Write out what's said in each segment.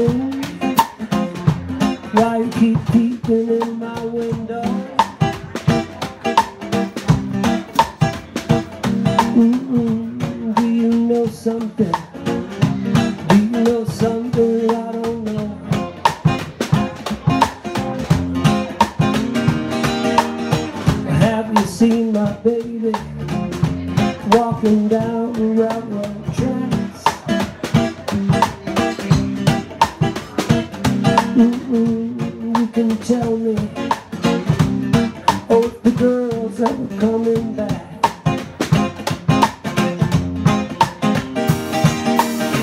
blue? Why you keep peeping in my window? Mm -mm. Do you know something? Do you know something I don't know? Have you seen my baby walking down the railroad track? You can tell me, oh, the girls ever coming back.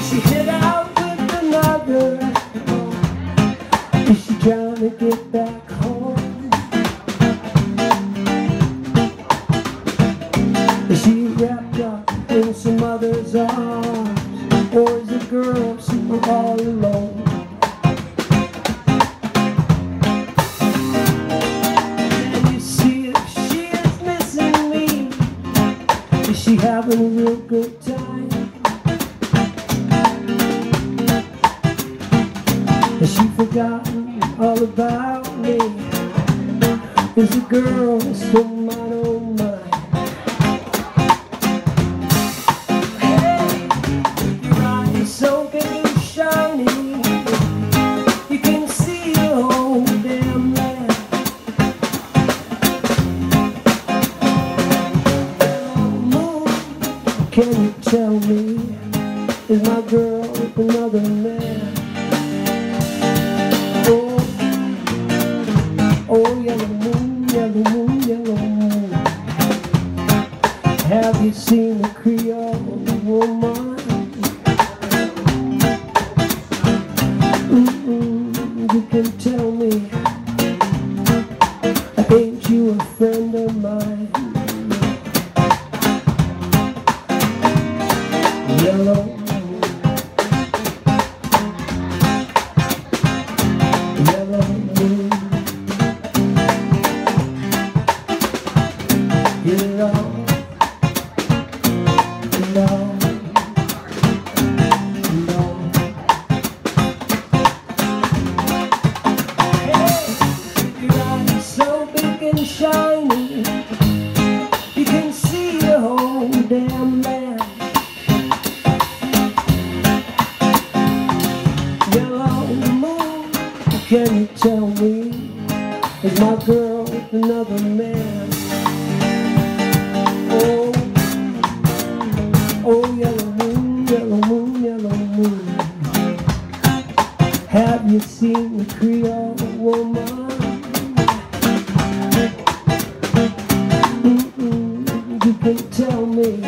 She hit out with another? Is she trying to get back home? Is she wrapped up in some other's arms? Or is the girl sitting all alone? Having a real good time? Has she forgotten all about me? Is the girl mine, oh mine? Can you tell me Is my girl with another man? Oh, oh, yellow moon, yellow moon, yellow moon. Have you seen the Creole woman? You can tell me, ain't you a friend of mine? Yellow moon. Yellow moon. Big and shiny, my girl with another man? Oh, oh yellow moon, yellow moon, yellow moon Have you seen the Creole woman? You can tell me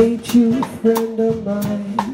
Ain't you a friend of mine?